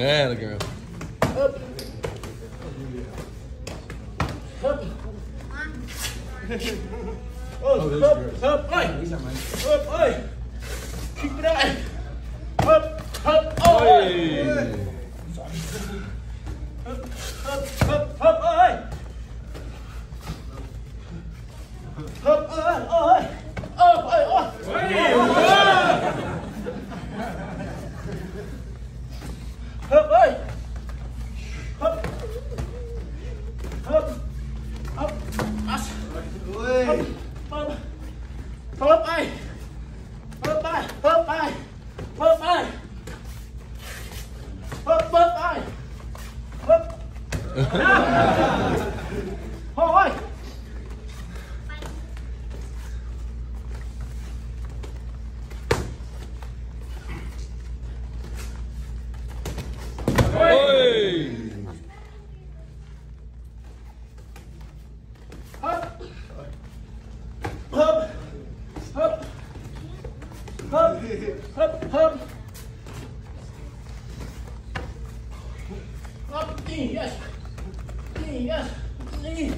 Yeah, the girl. Up. Up. Oh, up, up, oi. Up, oi. Keep it up. Up, up, oh, oi. Hey. Up, up, up, up, oi. Up, oi, oh, oi. Up, oi, oi. Up, oi. Up. Up. Up. As. Up. Up. Up, oi. Up, oi. Up, oi. Up, oi. Up, up, oi. Up. Thôi. Hop, hop. Up, knee, yes. Knee, yes. Knee.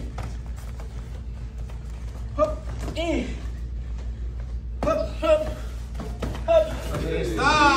Hop, knee. Hop, hop. Hop. Stop.